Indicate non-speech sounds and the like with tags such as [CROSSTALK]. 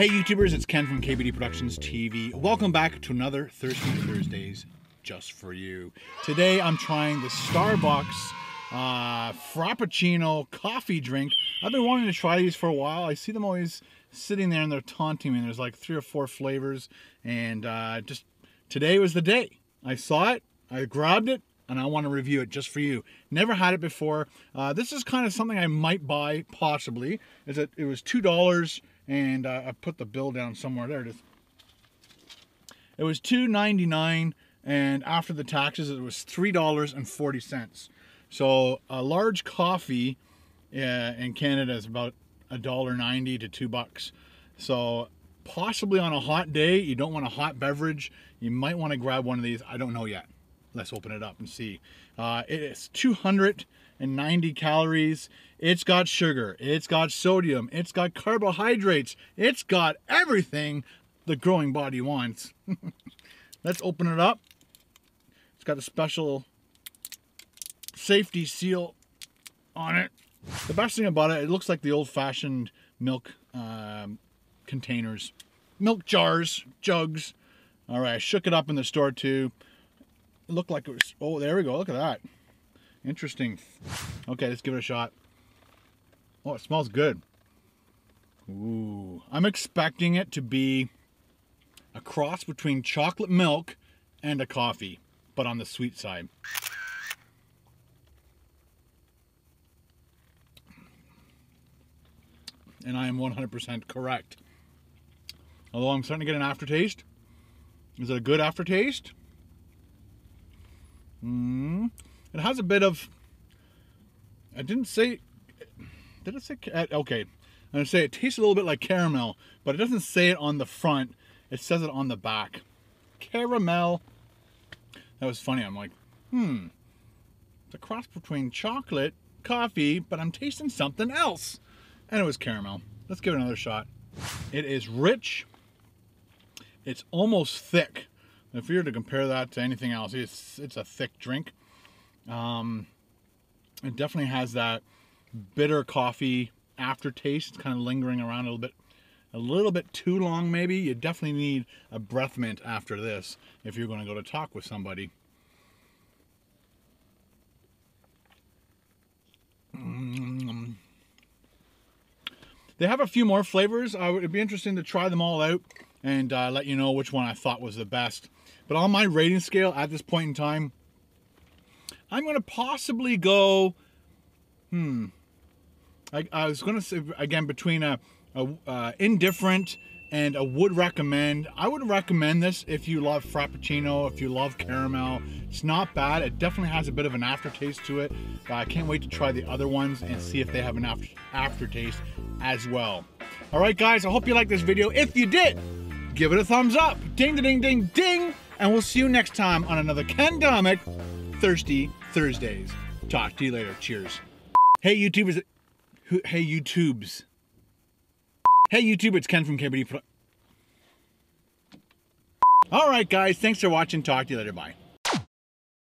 Hey YouTubers, it's Ken from KBD Productions TV. Welcome back to another Thirsty Thursdays just for you. Today I'm trying the Starbucks uh, Frappuccino coffee drink. I've been wanting to try these for a while. I see them always sitting there and they're taunting me. And There's like three or four flavors and uh, just today was the day. I saw it, I grabbed it, and I want to review it just for you. Never had it before. Uh, this is kind of something I might buy, possibly. Is it? It was two dollars, and uh, I put the bill down somewhere. There it is. It was two ninety nine, and after the taxes, it was three dollars and forty cents. So a large coffee uh, in Canada is about a dollar ninety to two bucks. So possibly on a hot day, you don't want a hot beverage. You might want to grab one of these. I don't know yet. Let's open it up and see. Uh, it is 290 calories. It's got sugar. It's got sodium. It's got carbohydrates. It's got everything the growing body wants. [LAUGHS] Let's open it up. It's got a special safety seal on it. The best thing about it, it looks like the old-fashioned milk um, containers. Milk jars, jugs. All right, I shook it up in the store too. It looked like it was, oh, there we go. Look at that. Interesting. Okay, let's give it a shot. Oh, it smells good. Ooh. I'm expecting it to be a cross between chocolate milk and a coffee, but on the sweet side. And I am 100% correct. Although I'm starting to get an aftertaste. Is it a good aftertaste? Mm. It has a bit of. I didn't say. Did it say? Uh, okay. I'm going to say it tastes a little bit like caramel, but it doesn't say it on the front. It says it on the back. Caramel. That was funny. I'm like, hmm. It's a cross between chocolate, coffee, but I'm tasting something else. And it was caramel. Let's give it another shot. It is rich. It's almost thick. If you were to compare that to anything else, it's it's a thick drink. Um, it definitely has that bitter coffee aftertaste. It's kind of lingering around a little bit, a little bit too long maybe. You definitely need a breath mint after this if you're going to go to talk with somebody. Mm. They have a few more flavors. Would it'd be interesting to try them all out and uh, let you know which one I thought was the best. But on my rating scale at this point in time, I'm going to possibly go, hmm, I, I was going to say, again, between a, a uh, indifferent and a would recommend. I would recommend this if you love Frappuccino, if you love caramel. It's not bad. It definitely has a bit of an aftertaste to it. But I can't wait to try the other ones and see if they have an after aftertaste as well. All right, guys, I hope you liked this video. If you did, give it a thumbs up. Ding, ding, ding, ding. And we'll see you next time on another Ken Domik Thirsty Thursdays. Talk to you later. Cheers. Hey, YouTubers. Hey, YouTubes. Hey YouTube, it's Ken from KBD All right, guys, thanks for watching. Talk to you later. Bye.